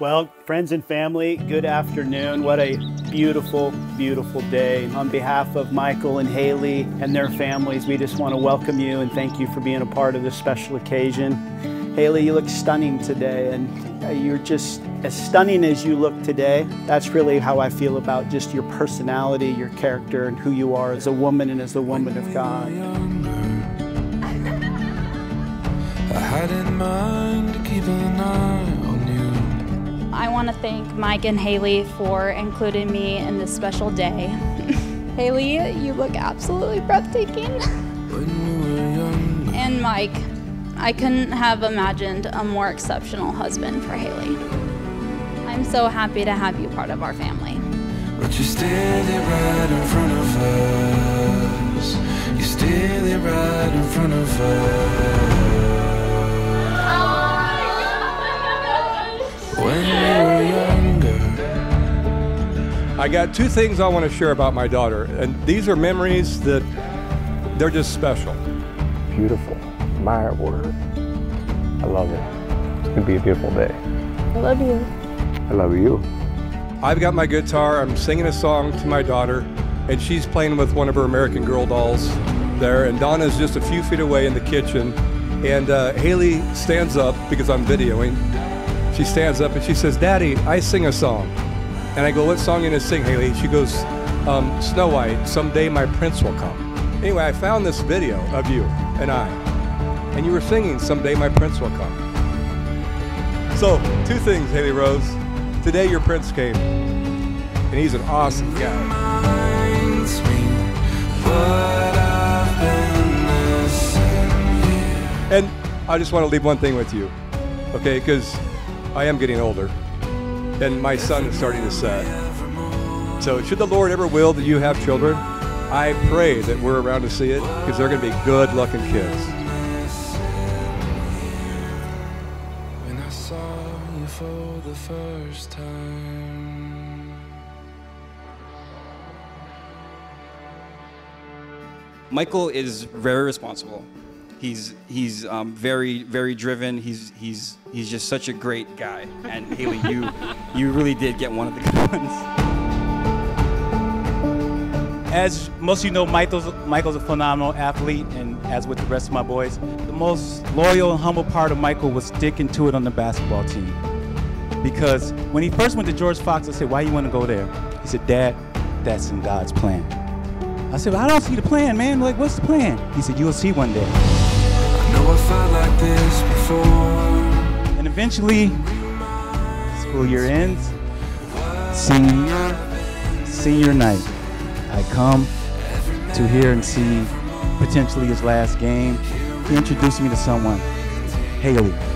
Well, friends and family, good afternoon. What a beautiful, beautiful day. On behalf of Michael and Haley and their families, we just want to welcome you and thank you for being a part of this special occasion. Haley, you look stunning today, and uh, you're just as stunning as you look today. That's really how I feel about just your personality, your character, and who you are as a woman and as a woman of God. I had in mind to keep an eye. I want to thank Mike and Haley for including me in this special day. Haley, you look absolutely breathtaking. When we were young, And Mike, I couldn't have imagined a more exceptional husband for Haley. I'm so happy to have you part of our family. I got two things I want to share about my daughter, and these are memories that they're just special. beautiful. My word. I love it. It's gonna be a beautiful day. I love you. I love you. I've got my guitar, I'm singing a song to my daughter, and she's playing with one of her American Girl dolls there, and Donna's just a few feet away in the kitchen. And uh, Haley stands up because I'm videoing. She stands up and she says, Daddy, I sing a song. And I go, What song are you gonna sing, Haley? She goes, um, Snow White, Someday My Prince Will Come. Anyway, I found this video of you and I, and you were singing Someday My Prince Will Come. So, two things, Haley Rose. Today your prince came, and he's an awesome guy. reminds me what I've been missing here. And I just want to leave one thing with you, okay? Because I am getting older, and my sun is starting to set. So, should the Lord ever will that you have children, I pray that we're around to see it because they're going to be good looking kids. When I saw you for the first time. Michael is very responsible. He's he's um, very very driven. He's he's he's just such a great guy. And Haley, you you really did get one of the good ones. As most of you know, Michael's, Michael's a phenomenal athlete, and as with the rest of my boys, the most loyal and humble part of Michael was sticking to it on the basketball team. Because when he first went to George Fox, I said, Why you want to go there? He said, Dad, that's in God's plan. I said, well, I don't see the plan, man. Like, what's the plan? He said, You'll see one day. And eventually, school year ends, senior senior night. I come to here and see potentially his last game. He introduced me to someone, Haley.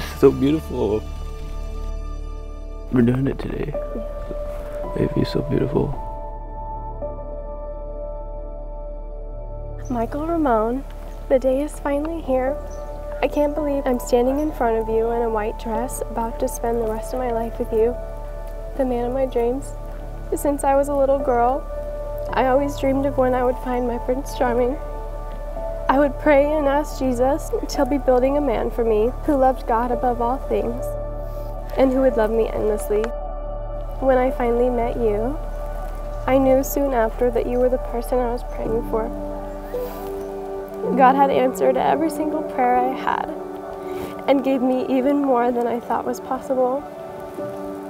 Just so beautiful. We're doing it today. Baby, you're so beautiful. Michael Ramon, the day is finally here. I can't believe I'm standing in front of you in a white dress, about to spend the rest of my life with you, the man of my dreams. Since I was a little girl, I always dreamed of when I would find my Prince Charming. I would pray and ask Jesus to be building a man for me who loved God above all things and who would love me endlessly. When I finally met you, I knew soon after that you were the person I was praying for. God had answered every single prayer I had and gave me even more than I thought was possible.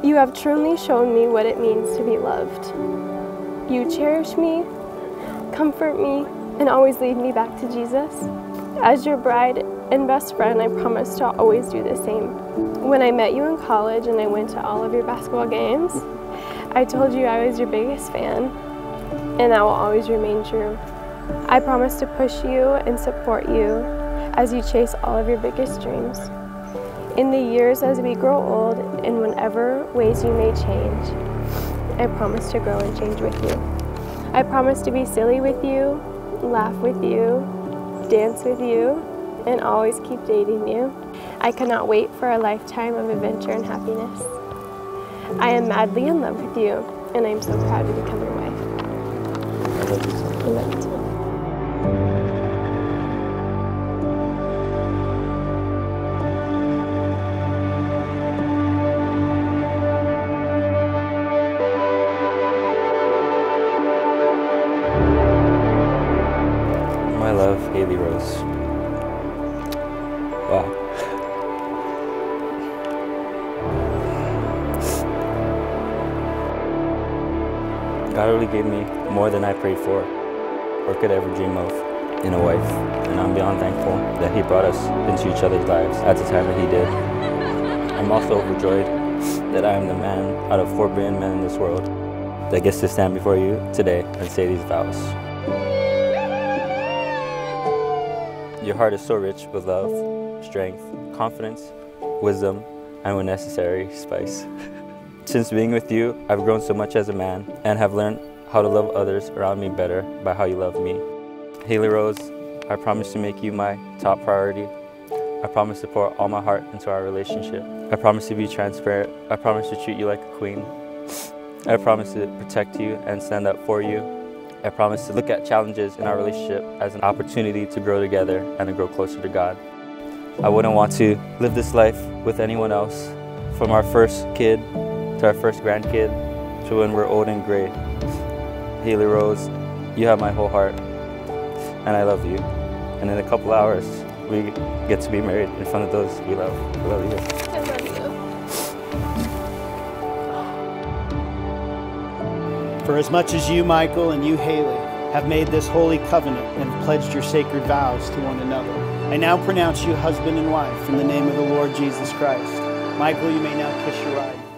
You have truly shown me what it means to be loved. You cherish me, comfort me, and always lead me back to Jesus. As your bride and best friend, I promise to always do the same. When I met you in college and I went to all of your basketball games, I told you I was your biggest fan, and that will always remain true. I promise to push you and support you as you chase all of your biggest dreams. In the years as we grow old, in whatever ways you may change, I promise to grow and change with you. I promise to be silly with you, laugh with you, dance with you, and always keep dating you. I cannot wait for a lifetime of adventure and happiness. I am madly in love with you, and I am so proud to become your wife. I love you so much. God really gave me more than I prayed for or could ever dream of in a wife. And I'm beyond thankful that He brought us into each other's lives at the time that He did. I'm also overjoyed that I am the man out of four billion men in this world that gets to stand before you today and say these vows. Your heart is so rich with love, strength, confidence, wisdom, and when necessary, spice. Since being with you, I've grown so much as a man and have learned how to love others around me better by how you love me. Haley Rose, I promise to make you my top priority. I promise to pour all my heart into our relationship. I promise to be transparent. I promise to treat you like a queen. I promise to protect you and stand up for you. I promise to look at challenges in our relationship as an opportunity to grow together and to grow closer to God. I wouldn't want to live this life with anyone else, from our first kid to our first grandkid to when we're old and gray. Haley Rose, you have my whole heart, and I love you. And in a couple hours, we get to be married in front of those we love. I love you. I love you. For as much as you, Michael, and you, Haley, have made this holy covenant and have pledged your sacred vows to one another, I now pronounce you husband and wife in the name of the Lord Jesus Christ. Michael, you may now kiss your bride.